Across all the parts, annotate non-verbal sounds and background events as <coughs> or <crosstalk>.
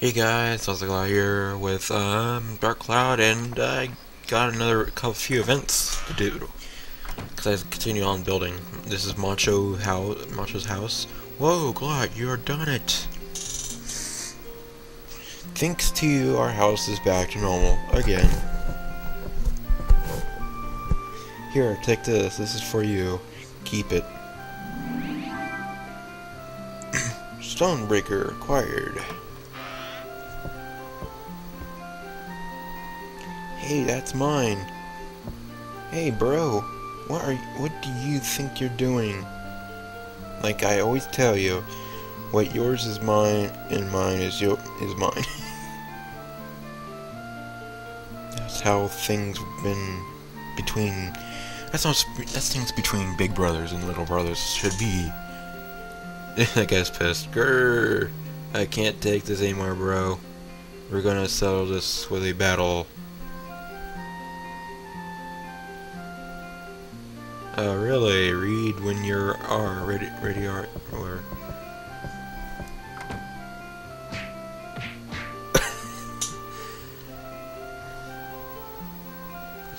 Hey guys, Ozagla here with um, Dark Cloud, and I got another couple few events to do because I continue on building. This is Macho house, Macho's house. Whoa, Glad, you are done it. Thanks to you, our house is back to normal again. Here, take this. This is for you. Keep it. <coughs> Stonebreaker acquired. Hey, that's mine. Hey, bro. What are what do you think you're doing? Like I always tell you, what yours is mine and mine is your is mine. <laughs> that's how things been between that's how that's things between big brothers and little brothers should be. that guy's pissed. Grr. I can't take this anymore, bro. We're gonna settle this with a battle. Uh, really, read when you're R, ready, ready R, or... <laughs>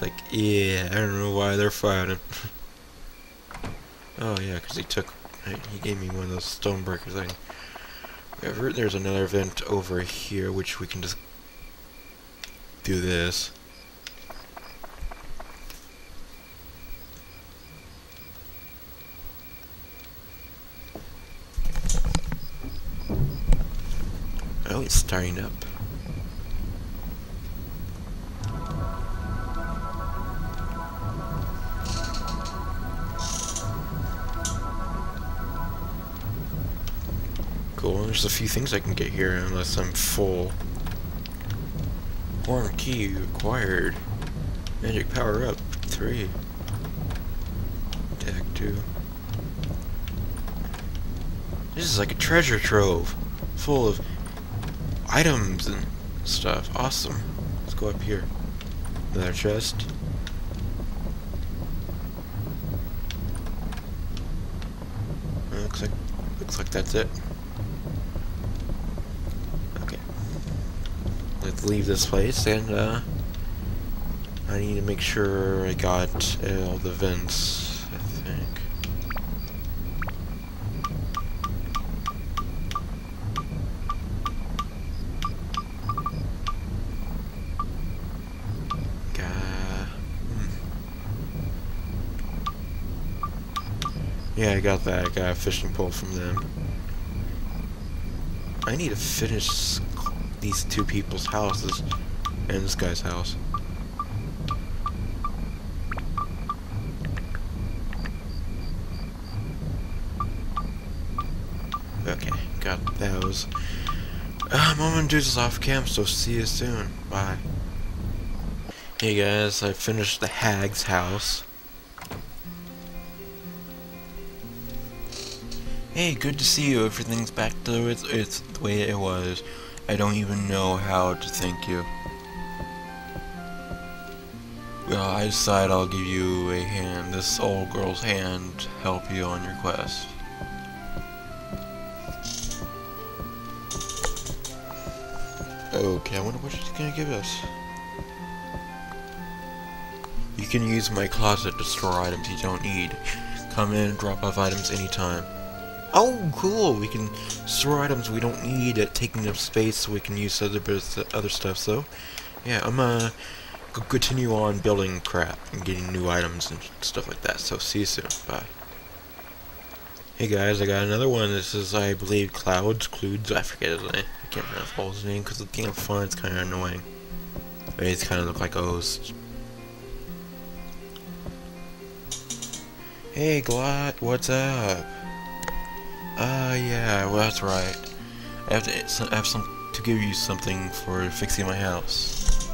like, yeah, I don't know why they're fighting. <laughs> oh, yeah, because he took, he gave me one of those stonebreaker things. There's another vent over here, which we can just do this. Oh, it's starting up. Cool, there's a few things I can get here unless I'm full. Horn key acquired. Magic power up, 3. Tag 2. This is like a treasure trove, full of items and stuff. Awesome. Let's go up here. Another chest. Looks like looks like that's it. Okay. Let's leave this place and uh I need to make sure I got all the vents Yeah, I got that. I got a fishing pole from them. I need to finish these two people's houses and this guy's house. Okay, got those. Uh, I'm gonna do this off camp, so see you soon. Bye. Hey guys, I finished the hag's house. Hey, good to see you. Everything's back to its, its the way it was. I don't even know how to thank you. Well, I decide I'll give you a hand, this old girl's hand, to help you on your quest. Okay, I wonder what she's gonna give us. You can use my closet to store items you don't need. Come in and drop off items anytime. Oh, cool! We can store items we don't need at taking up space so we can use other bits, other stuff, so... Yeah, I'm uh, gonna continue on building crap and getting new items and stuff like that, so see you soon. Bye. Hey guys, I got another one. This is, I believe, Clouds, Cludes, I forget his name. I can't pronounce his name because the game fun, it's kind of annoying. He's kind of look like a host. Hey Glad, what's up? Ah, uh, yeah, well, that's right. I have to I have some to give you something for fixing my house.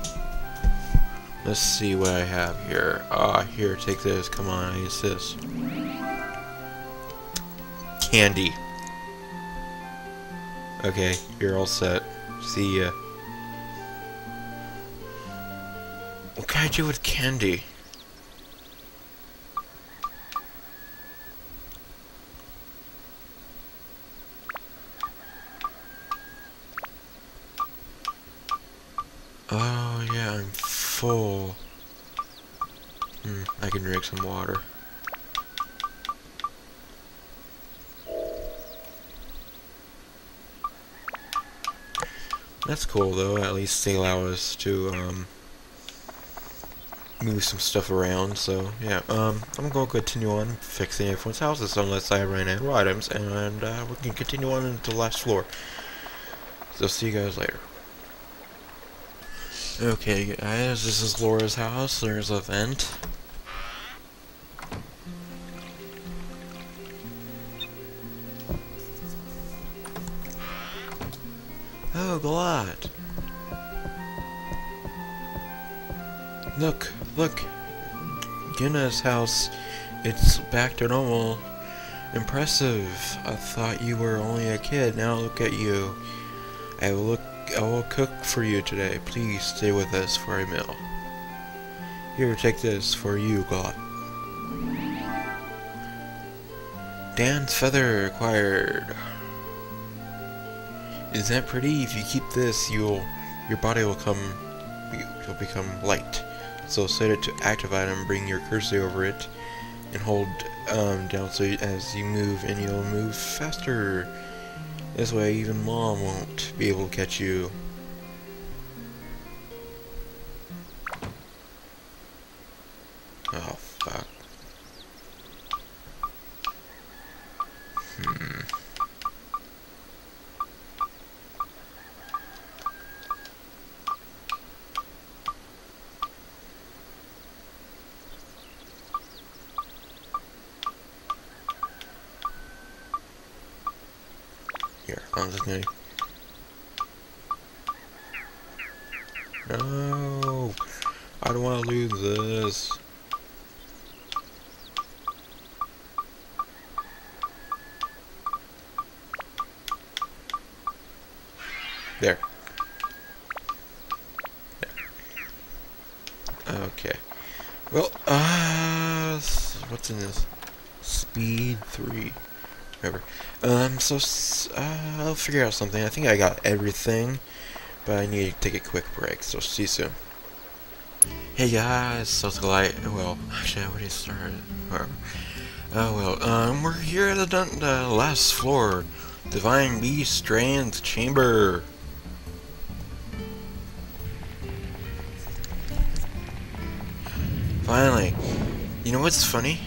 Let's see what I have here. Ah, here, take this. Come on, I use this. Candy. Okay, you're all set. See ya. What can I do with candy? Oh, yeah, I'm full. Hmm, I can drink some water. That's cool, though. At least they allow us to, um, move some stuff around, so, yeah. Um, I'm gonna continue on fixing everyone's houses unless I run out of items, and, uh, we can continue on into the last floor. So, see you guys later. Okay, guys, this is Laura's house. There's a vent. Oh, Glad. Look, look. Guinness house. It's back to normal. Impressive. I thought you were only a kid. Now look at you. I look I will cook for you today. Please stay with us for a meal. Here, take this for you, God. Dran's feather acquired. Is that pretty? If you keep this, you'll your body will come you'll become light. So set it to active item, bring your cursor over it, and hold um, down so as you move, and you'll move faster. This way, even mom won't be able to catch you. Here, I'm. No! I don't want to lose this. There. there. Okay. Well, uh, what's in this? Speed 3. Whatever. Um, so, uh, I'll figure out something. I think I got everything, but I need to take a quick break, so see you soon. Hey guys, so it's like, well, actually I already started, oh well, um, we're here at the, the last floor, Divine Beast Dran's Chamber. Finally, you know what's funny?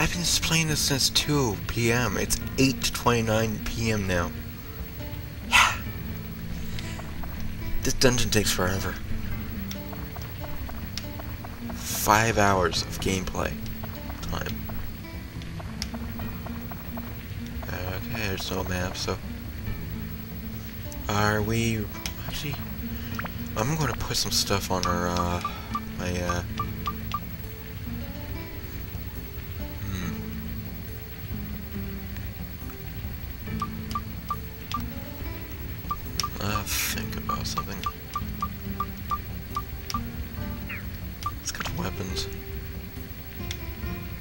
I've been playing this since 2 p.m. It's 8.29 p.m. now. Yeah. <sighs> This dungeon takes forever. Five hours of gameplay time. Okay, there's no map, so... Are we... Actually... I'm going to put some stuff on our, uh... My, uh... think about something. Let's go to weapons.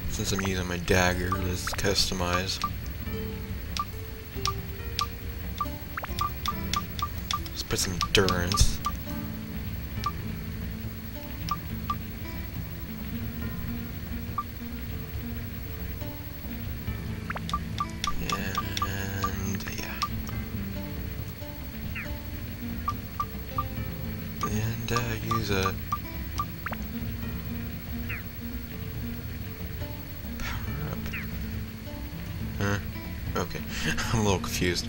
Since I'm using my dagger, let's customize. Let's put some endurance. Uh, use a power up. Huh? Okay, <laughs> I'm a little confused.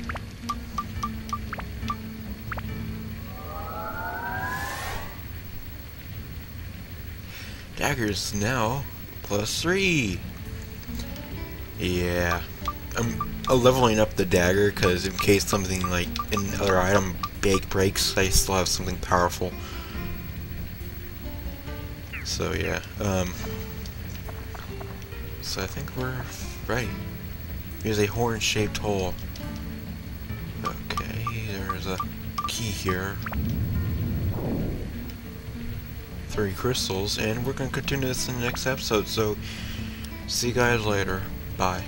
Daggers now plus three. Yeah, I'm leveling up the dagger because in case something like another item big breaks, I still have something powerful. So yeah, um, so I think we're right. Here's a horn-shaped hole. Okay, there's a key here. Three crystals, and we're gonna continue this in the next episode, so see you guys later. Bye.